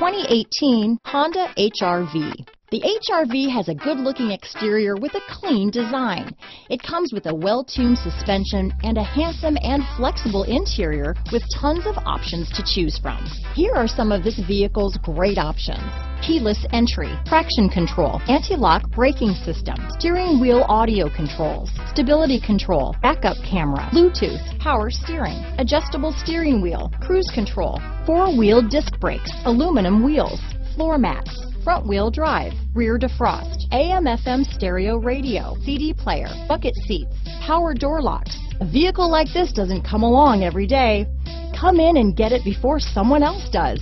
2018 Honda HRV. The HRV has a good-looking exterior with a clean design. It comes with a well-tuned suspension and a handsome and flexible interior with tons of options to choose from. Here are some of this vehicle's great options. Keyless entry, traction control, anti-lock braking system, steering wheel audio controls, stability control, backup camera, Bluetooth, power steering, adjustable steering wheel, cruise control, four-wheel disc brakes, aluminum wheels, floor mats, front wheel drive, rear defrost, AM FM stereo radio, CD player, bucket seats, power door locks. A vehicle like this doesn't come along every day. Come in and get it before someone else does.